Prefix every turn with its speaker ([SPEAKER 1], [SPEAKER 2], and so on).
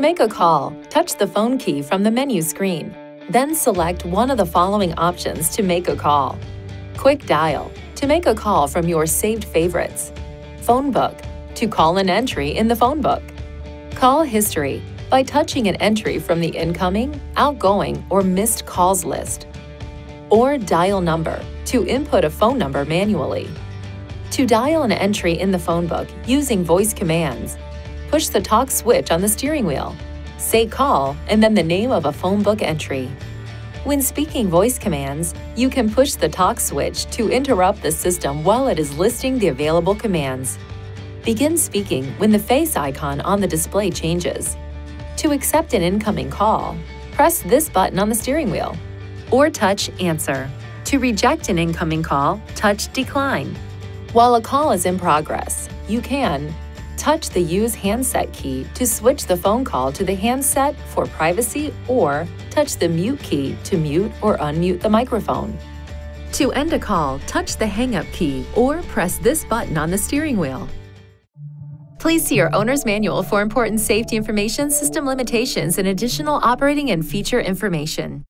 [SPEAKER 1] To make a call, touch the phone key from the menu screen. Then select one of the following options to make a call. Quick Dial, to make a call from your saved favorites. Phone Book, to call an entry in the phone book. Call History, by touching an entry from the incoming, outgoing, or missed calls list. Or Dial Number, to input a phone number manually. To dial an entry in the phone book using voice commands, push the talk switch on the steering wheel. Say call and then the name of a phone book entry. When speaking voice commands, you can push the talk switch to interrupt the system while it is listing the available commands. Begin speaking when the face icon on the display changes. To accept an incoming call, press this button on the steering wheel or touch Answer. To reject an incoming call, touch Decline. While a call is in progress, you can touch the Use Handset key to switch the phone call to the handset for privacy or touch the Mute key to mute or unmute the microphone. To end a call, touch the Hang Up key or press this button on the steering wheel. Please see your owner's manual for important safety information, system limitations, and additional operating and feature information.